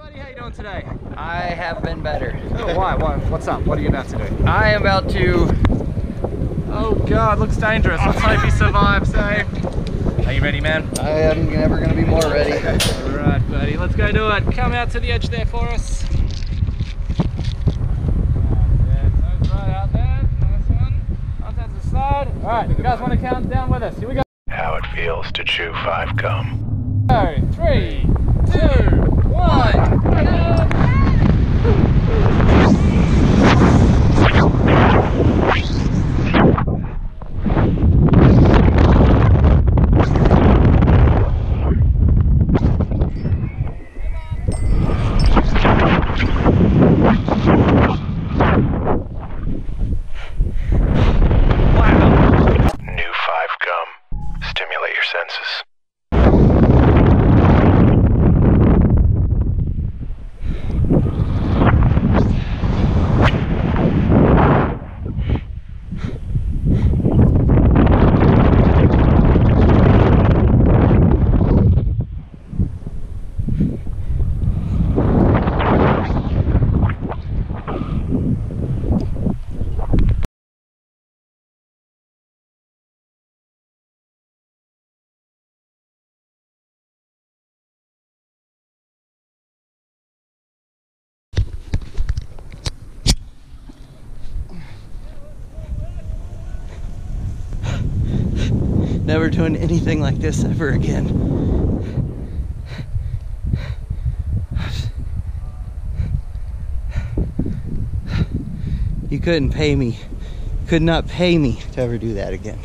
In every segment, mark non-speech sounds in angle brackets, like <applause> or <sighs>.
buddy, how you doing today? I have been better. Oh, why? Why? What's up? What are you about to do? I am about to. Oh God, looks dangerous. Let's hope he survives. Eh? Are you ready, man? I am never going to be more ready. All right, buddy. Let's go do it. Come out to the edge there for us. Yeah, toes right out there. Nice one. Onto the side. All right, you guys want to count down with us? Here we go. How it feels to chew five gum. Go. Three, two, one. New five gum. Stimulate your senses. Never doing anything like this ever again. You couldn't pay me, could not pay me to ever do that again.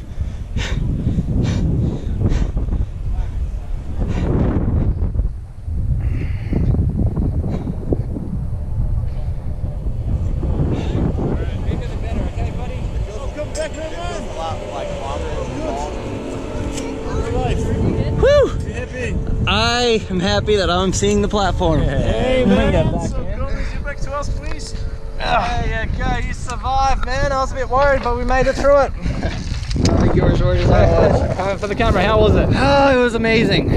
I am happy that I'm seeing the platform. Hey, man. So cool. Get back to us, please. There you go. You survived, man. I was a bit worried, but we made it through it. I think you were as worried as I was. Uh, for the camera, how was it? Oh, <sighs> it was amazing.